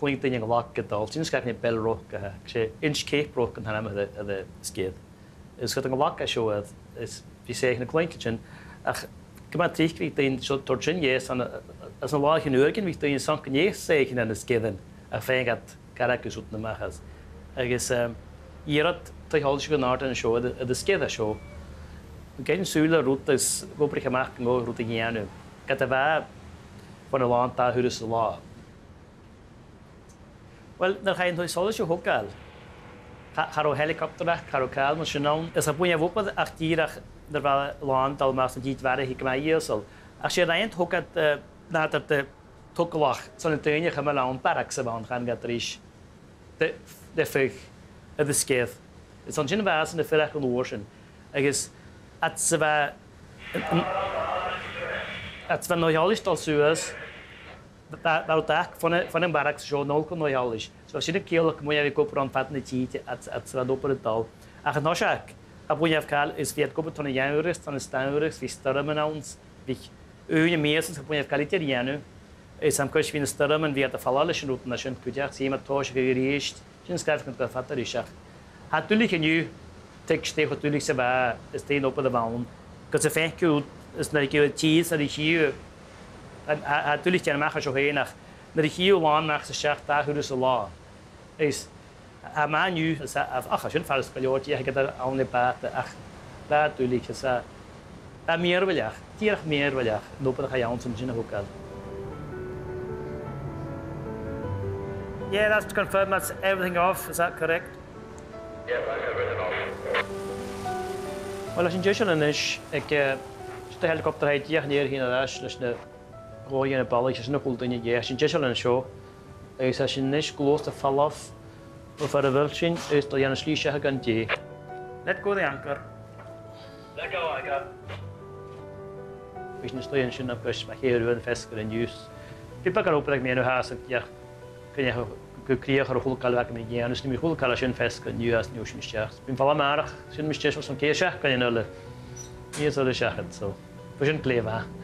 chuoin daine go lách godal, tín scaith ní bell roch a sé inch cape roch an hanam a the scéad. Is chud an a sioedd, is fi sé na claincin, ach gyma teichri dain tor sin yes, as an lách yn urgin, fi dain sanc yn yes sé yn y scéadin, a fein gat garacus út na machas. Agus irat tai hol sig an art an sioedd, a the scéad a sioedd. Gain sŵla rwt ys gobrich amach yn go rwt i gianu. Gata fa, fan y lan ta hwyrus y law. Well, nós temos dois solos de rocal. Haro helikopter, Maar kalm, mas não. Essa punha vou para artirar der wel land al maar dit waren ik mij hier zal. Als je rijdt het eh, na dat de zo'n teunje gaan maar een paar ze van gaan gaat is. De de veg de skeef. Het is geen waas in de verre van Ik is het ze het van alles is dat, dat taak van een, van een barraksjournaal loyal is. Zoals je een ik moet je kopen aan vatten het jeetje, het, het op het tal. Ach, nou schak. Apo je afkaal is via het kopen van een januurist, van een staanurist, wie stormen naar ons, wie uien meestens, apo je het janu. Is hem je wie een stormen, wie het de valalische roepen, als je een kutjaar, zie je met toos, wie gereest, dus, je een schrijf kunt vatten is. Natuurlijk nu, tekst tegen natuurlijk ze is tegen op de baan. Kunt ze is naar een keer cheese, tulich gerne machen schon henach. Na de hiel aan maakt ze seach da hu is lá. Is a manu ach sin fer skaort ik get an de baat ach da tulich is a meer wilach. Tierch meer wilach. Dopen ga jou om zinnne hoekal. Yeah, that's to confirm that's everything off. Is that correct? Yeah, that's everything off. Well, as in Joshua and Ish, ik de helikopter heet hier neer hier naar is. dus de gooian a bailís na bhúldaine dhé sin de an seo, agus a sin níos to fallh ó far a bhil sin is do dhéana slíise gan Let go anchor. Let go anchor. Bhís na slíonn heb na bus a chéirú an fescar in dús. Pipa an opra méanú hásan goríoch ar húlcailach mé dhéananas ní húlcail sin fesca nuas nniu sin seach. Bhín fá marach sin mistéis an cé seach gan inile. Níos seachchan so. Bu sin léomh.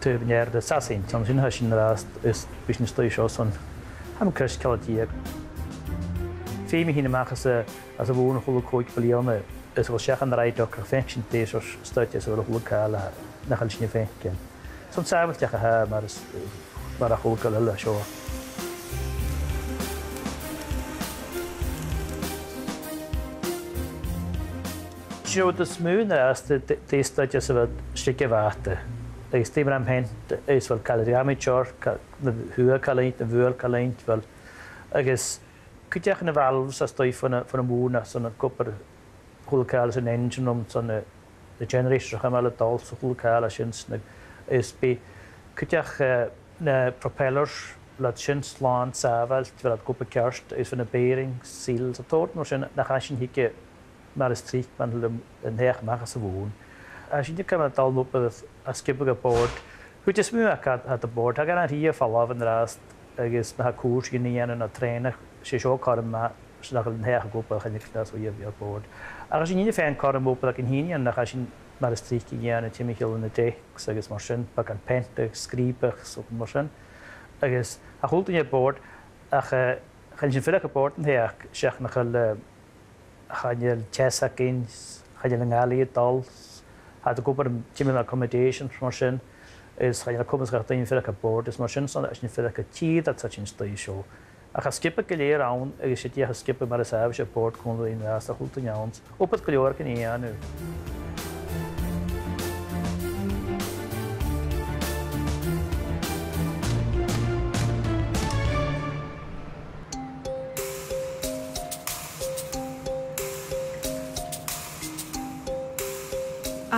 tövün yerde sasin çamşın haşin rast öst bişin stoyuş olsun. Hem kış kalıcıya. Femi hini makası asa bu onu hulu koyuk biliyonu ös ol şakan ray dokar fenşin teş os stoytes ol hulu kala nakal şini fenken. Son sabıl çaka ha maras mara hulu kala şo. Sjövdes mun är att det är stödjas av att skicka vatten. Registreer am hen is wel kalami chor na hu kalint na ik kalint wel agus kuteach na val sa stoi fan een mú na een a koper húlkáil san engine om san eh, de generation cha meile dal sa húlkáil a sin na USB kuteach na propellers la sin sláán sávelt vel a gopa is síl nó sin is trí an sa bhún. A sin kan op asgibag y bod. Rwy'n jyst mi ac at y bod. ac yna rhi a falaf yn rast agos na cwrs i ni yn y tren a sy'n siol cor yma sy'n achol yn hech a gwybod chyn i'r clas wyaf i'r bod. Ac sy'n un i ffen cor yma bod ac yn hyn i yna sy'n mae'r strich i gian y tîm ti'n mynd yn y decs agos mor sy'n bag yn pentach, sgrib, ac yna sy'n. Ac yna chwlt yn i'r bod ac chyn sy'n ffyrach y bod yn hech sy'n achol chanel chess ac un, chanel yng Ngali y dols, a dy gwybod ti'n mynd accommodation mar sin is chael cwmys gael dyn ffyrach a bord is mar sin son eich ni ffyrach a tîd a tach yn stoi sio. A cha skipa gilir ag eisiau di a skipa mar y sef eisiau bord cwnnw un as a hwlt yn iawn. Wbeth giliwr gen i anu.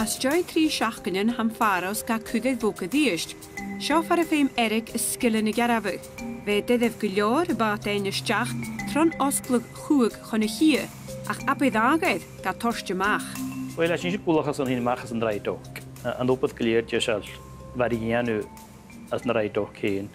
as joi tri siachgynion ham faros ga fwg y díist. Siof ar y ffeim Eric is skillan na garabh. Bheit dedeh go leor ba éineisteach tron chwg chon y chia ach apid agedd ga torsteach. Weil sin siúlachas an hín machchas an reitó. An opad goléir fari se bheanú as na reitó céin.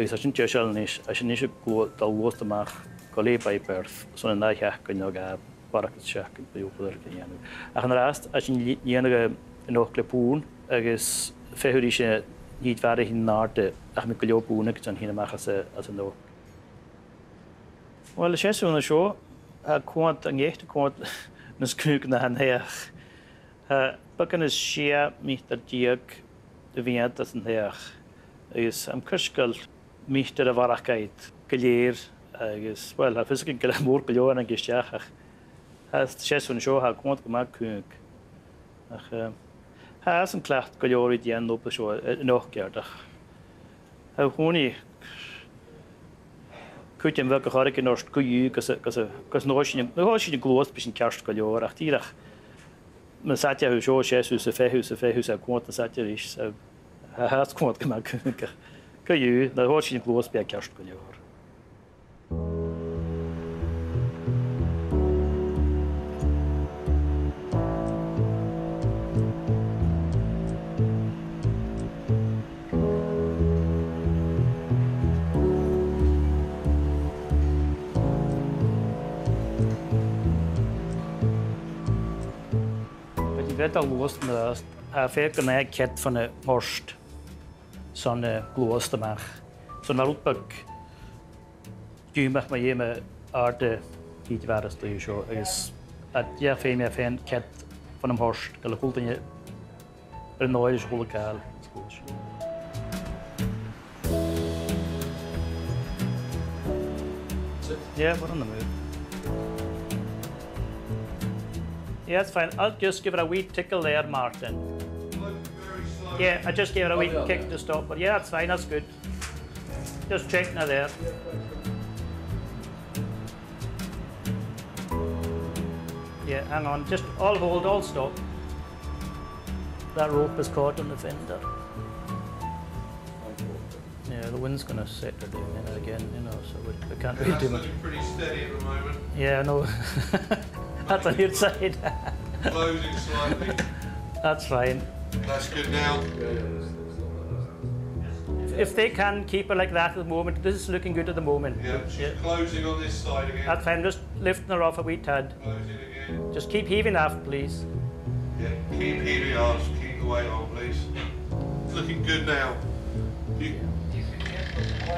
Agus eisiau te dal a y mach dalhóstaach go lépaperth son an eich go gab баракт шак юпудар кенен. Ахан раст ашин янага нокле пун агес фехурише нит варе хин нарте yn клё пунак чан yn махасе атно. Well, sjæs hun sjó a kvant an gætt kvant nes kukna han her. Ha bakan is sjæ mitar diak de vient at an her. Is am kuskal mitar varakaid. Gelir agus, well, a yn gyda mwr gyda yn gysiach Sjes yn sio hag mwnt gyma cwng. Ach, has yn clacht goliori di an nopa sio yn och gerdach. Ha hwni, cwytyn fel gychorag yn orst gwyw gos nosin yn glwys bys yn cerst golior ach tirach. Mae'n satia hw sio sjes hw sy fehw sy fehw sy gwnt yn satia rys. Ha has gwnt gyma cwng. Gwyw, na hosin yn glwys bys yn cerst golior. Sveta gloosnäst är fekene ket från horst sån gloostemer. Eh, sån rutbök tymmer med jemme arte hit värdes det ju så. Att jag fin jag fin ket från horst eller kulten är nöjd i skolkal. Ja, vad är det nu? Yeah, that's fine. I'll just give it a wee tickle there, Martin. Yeah, I just gave it a wee oh, kick to stop, but yeah, that's fine, that's good. Just check now there. Yeah, hang on, just all hold, all stop. That rope is caught on the fender. Yeah, the wind's going to set it in again, you know, so we, we can't really do much. pretty steady at the moment. Yeah, I know. [LAUGHS] That's on your side. slightly. That's fine. That's good now. If they can keep it like that at the moment, this is looking good at the moment. Yeah, she's yeah. closing on this side again. That's fine, just lifting her off a wee tad. Closing again. Just keep heaving aft, please. Yeah, keep heaving aft, keep the weight on, please. It's looking good now. You...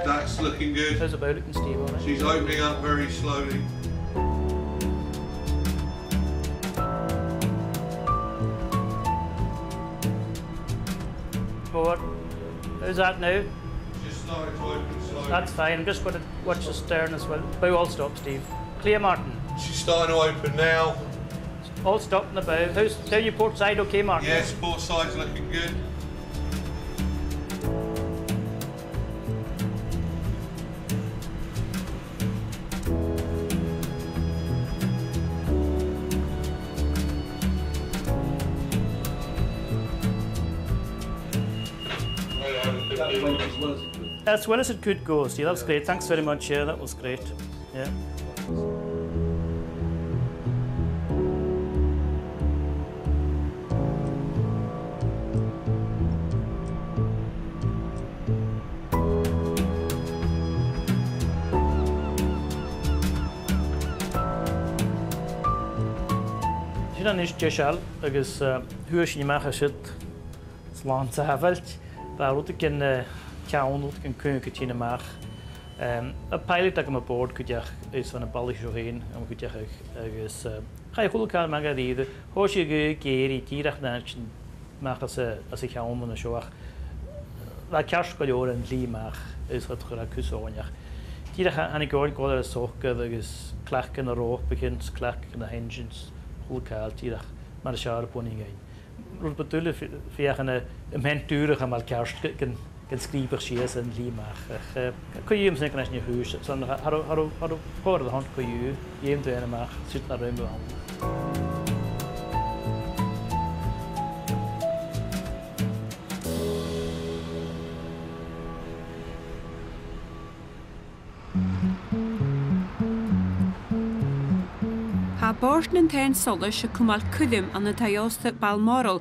That's looking good. There's a looking Steve on it. She's opening up very slowly. Who's that now? That's fine. I'm just going to watch the stern as well. Bow all stop, Steve. Clear Martin. She's starting to open now. All stop in the bow. How's, how your port side okay, Martin? Yes, port side's looking good. as well as it could go. See, that's yeah. great. Thanks very much. Yeah, that was great. Yeah. Sin is deisiall agus thuaisi ní mecha si slán sa hafailt, Tá ruta cin 200 een keuken maar. Um, een pilot dat ik me boord kun je is van een balletje doorheen en kun je ergens ga je goed elkaar maken reden. Hoor je keer die tierig naast maken ze als ik ga om een show. dat kerst kan je horen maar is wat goed kus aan je. Tierig aan ik hoor ik zorgen dat zo ergens klak de roog begint klak in de engines goed kan dag maar de schaar op een ingang. Rond betuilen via een mentuur gaan maar kerst kunnen gan scríbach si an líach chuúm sin gnéis hús santhir hon chuú dhéim dhéanaach si na roiimú an. Tá bort an tein solas se cumáil cudim an na taosta balmoral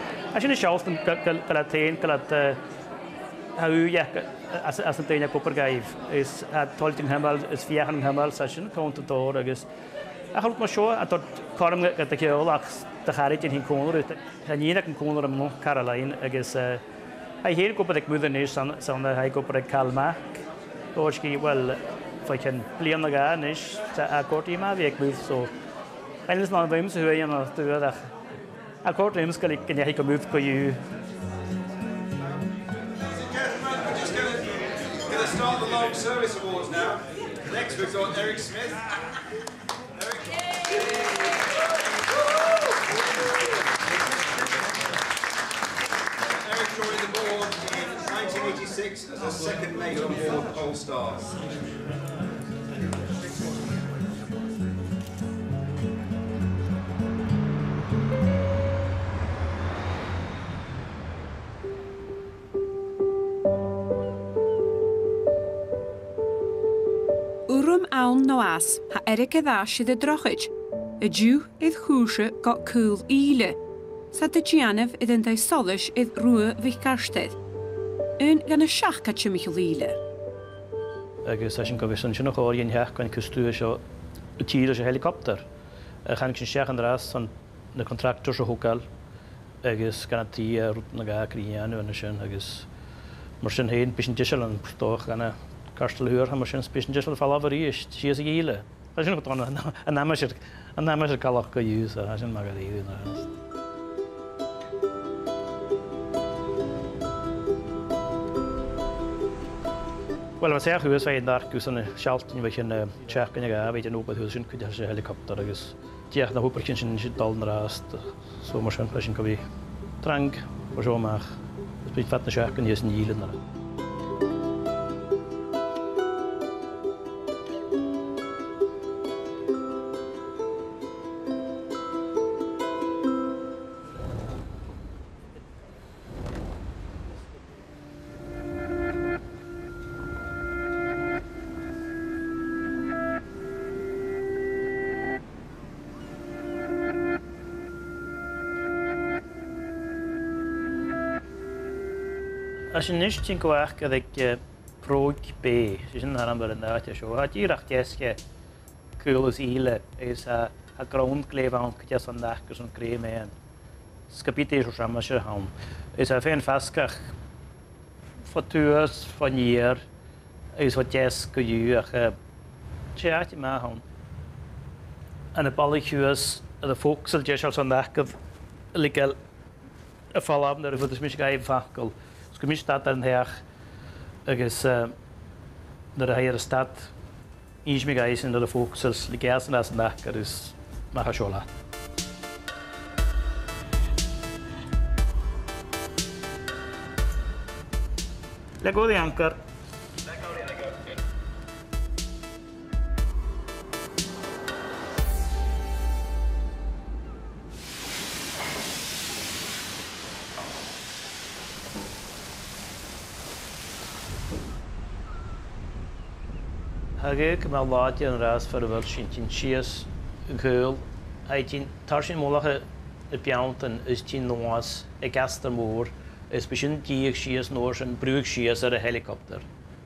A sy'n yn gyda tein, gyda hau ja as as yn dyn popor gaif is a tolt yn hamal is fiach yn hamal session count to door agus a chlwg ma sho a tot corm gata ke olach da kharit yn hin konor ta nina kan konor am Caroline agus a hir go bydek mwyddyn ni san san da hai go bydek kalma Dorski wel fai kan blian ga nish ta a kortima vek mwyth so Eines mal beim so hören auf der Dach Ako rimskalik in jehiko going to Start the Long Service Awards Next we've got Eric Smith. Eric joined the board in 1986 as a second mate on board All Stars. on no as ha erig dda sydd y drochyd. Y diw idd chwysio got cwl ile. Sa dy gianaf idd yn daisolys idd rwy fych garstedd. Yn gan y siach gat ymwch o ile. Ac a sy'n gofio sy'n sy'n o'r i'n hiach gan cwstw eisio y tîr eisio helicopter. A chan sy'n siach yn dras yn na contractor sy'n hwgal. Agus gan a ti a na gael criianu yn y sy'n. Agus mar sy'n hen bys yn gan a karstelhuur ha mar sin spichen just fall awer ist si is ile. Dat sin an an nemmer an nemmer kalach go ús a sin mag íú na rest. Well sé hús fé nach gus an sealtin bheit sin tseachgan a bheit an opú sin chu sé helikopter agus diach na húper sy'n si dal yn rast so mar sin sy'n cofi go bhí trang mach, seoach. bydd fat na seachgan hí yn ílen. Asnishtin koarka eh, de prog be, sin na number na ta sho. Hat ir ach jeske kulos ile is a eh, a ground kleva on kja sandag kun dus kreme en. Skapite sho shama sho ham. Is a fen faskach fatuas van hier is wat jeske juge. Tjat ma ham. En a ballichuas de foksel jesho sandag of likel a falam der voor de smisgai eh, fakkel. Comissão de Herr, agus der hier héir sta ísmi a ésin le fógus le gean as nach agus nach a seolala. Le hagék me láidean rás fer bhil sin tin sias ghil tar sin mólacha i peantan is tí noas ag gastar er is be sin tíag sias nóir an brúg er ar a helicopter,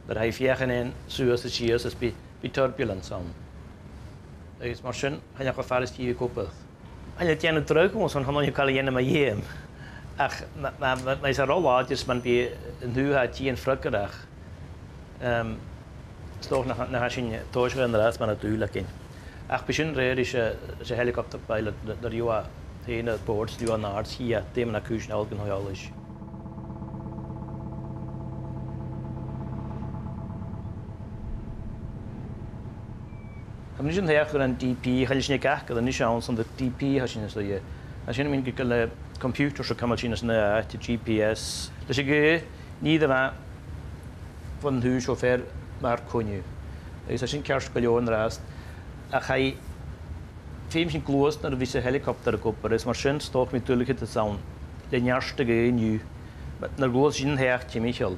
dar ha fiochan in suas a sias is bí turbulence an. Agus mar sin hena go ferristíí coppa. Aine ons drogmós an hanna call dhéanana ma dhéim. Ach mé a roláid is man bí nuúthatíí an frugarach. nach nach hasin tóisir an rás man natürlich dúlakin. Ach besin réir der se helicopter pilot ar joa héine boards dú an ard hí a déman na cúsin algan Am nísin heachgur an DP helisne gach a ní seán san de DP hasin le. A sin minn go le eh, computer se kamasínas na te GPS. Leis sé go ní a bheit fan thuú seo fer mar cuniu. Agus a sin ceart go leon rast a cha féim sin glós ar ví a helicopter gopur is mar sin stoch mí tuúlacha a saon le nearsta go éniu, nar gló sin hecht te méisiil.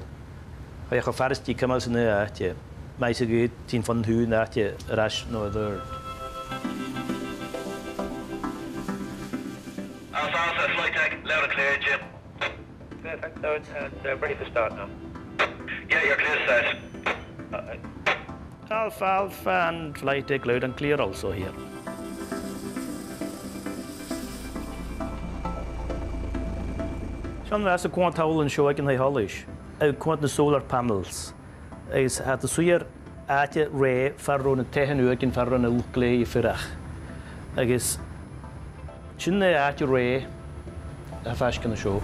Cha go fertí cumal san éte, me sa go tín fan thuún áte ras nó dúir. Perfect, so it's, uh, ready to start now. Yeah, you're clear, sir alfalfa and light egg loud and clear also here. Sean as the quant howl and show I can high hollish. I quant the solar panels. Is at the suyer at ik ray farron tehen uken farron a look lay firach. I guess chinne at your ray a fashkin show.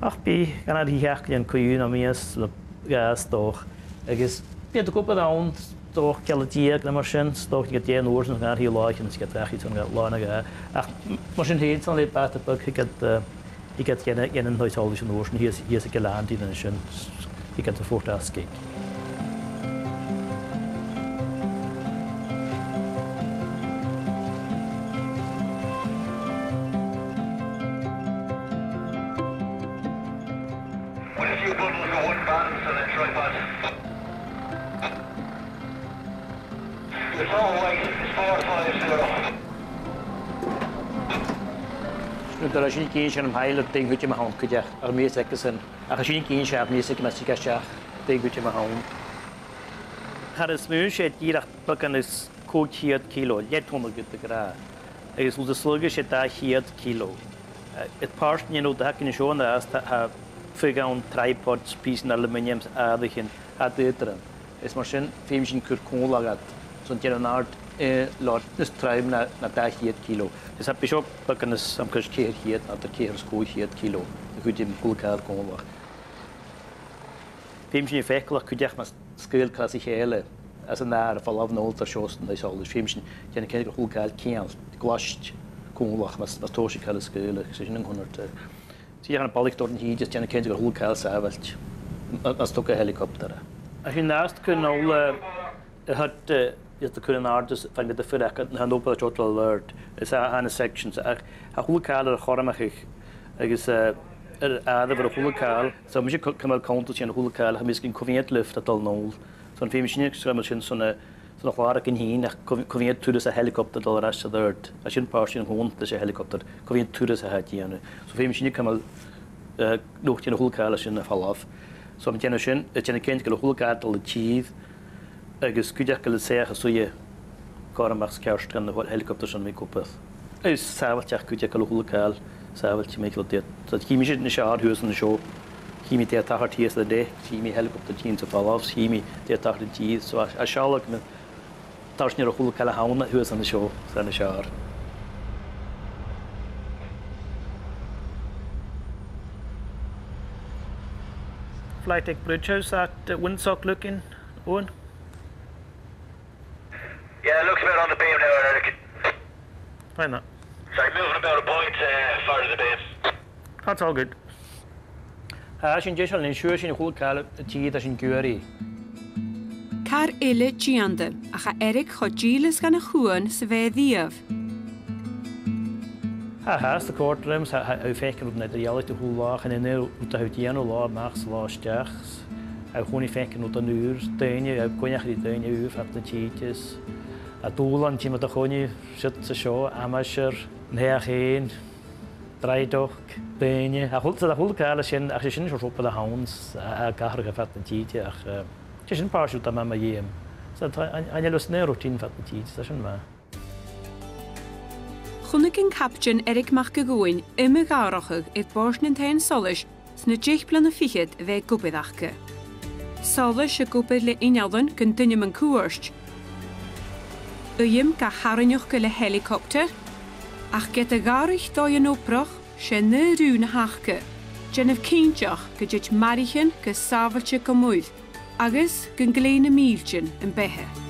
Ach bi gan ar hiach gan cwyn am ias le gas doch. Agus bi dy gwybod awn doch gael y diag na marsin, doch gyda diag yn wrth yn gan hi loach yn ysgat rach i tŵn gael na gael. Ach marsin hyn, sy'n leid bat y byg hi gyd i gyd gen yn hwytol sy'n wrth yn hi y gael andi na ddyn sy'n i gyd y ffwrt asgig. Unterschiedliche am Heil und Ding würde man haben können. Aber mir sagt es ein. Ach, ich bin nicht am nächsten Mal sicher, Ding würde man haben. Hat es mir schon jeder Backen ist kochiert Kilo, jetzt hundert Güte gerade. Es ist unser Sorge, da hier Kilo. Es passt nicht nur, da kann ich schon, da ist äh, Füger und Tripods, Spießen, Aluminiums, Aderchen, Adetren. Es ist mal schön, Filmchen Kurkun lagert. So ein Art E, traim na da hiet kilo. Es hab bishop bakanas am kash keher hiet na ta keher sko hiet kilo. Kudim kulkar konwa. Fim sin fekla kudjach mas skil kasi hele. As an ar fall of nolta shosten they saw the fim sin ken ken kulkar kian gwasht konwa mas mas toshi kala skil sin hunert. Sie han balik dorten hier just ken ken kulkar savelt. As toka helikopter. Ich bin erst genau hat is de kun the fan de fur han op total alert is a han sections a hulkal a chormach agus a ver a hulkal so mis kemal count sin hulkal ha mis gin kovinnet lift at all now so an femisnik skremmel sin sonne Sna chlára cin hín a cohíon to a helicopter dá ra a d'irt, a sin pá sin hónta sé helicopter, cohíon túras a hetíanú. So féim sinna cymal nóchttíanna húlcála sin fall off So am déanna sin, a kind céint gael húlcáil the cheese agus cuideach go le séachchas suúé cáach ceirtan na bhil helicopter an méúpa. Is sáhailteach cuide go húlaáil sáhailtí mé dé. Tá si na seáthúas an seo híimi dé tahartí le dé tíimi helicopter tí sa fáhs híimi dé tahar tí a seála me táne a húla hána thuas an na seo sanna seaar. Flight house at uh, Windsock looking, Owen? Yeah, it looks about on the beam now, Eric. Why not? Sorry, moving about a point uh, far to the beam. That's all good. هاشن جيش لن شوشن خول كالب تيتاشن كوري Kar ele giande, ach a Eric chogilis gan a chuan sa fe ddiaf. Ha has the courtrooms ha au fecer wrth neud iawn i hwl lach yn enw wrth la machs la stachs. Er chwn i fecer wrth a nŵr, dyn i, au gwyniach i dyn i wf a dŵl ond ti'n mynd o chwni sydd y sio am neach hen, draidoch, beinio. A hwlt a hwlt gael sy'n ac sy'n sy'n rhywbeth a hawns a gahar gyffat yn tîdi ac sy'n parasiwt am am a ieim. A'n elwys neu'r rŵtin ffat yn tîdi, sy'n ma. Chnig yn captain Eric Machgagwyn ym y gawrochag i'r bors yn tein solys sna ddech plan y ffychyd fe gwbyddachga. Solys y gwbydd le yn ym ka harnioch gyda helicopter, ach gyda garich doi yn obrach, se nyr yw'n hachgy, Genef cyntiach gyda'r marichyn gyda safalch y gymwyd, agos gyngleun y milchyn yn behe.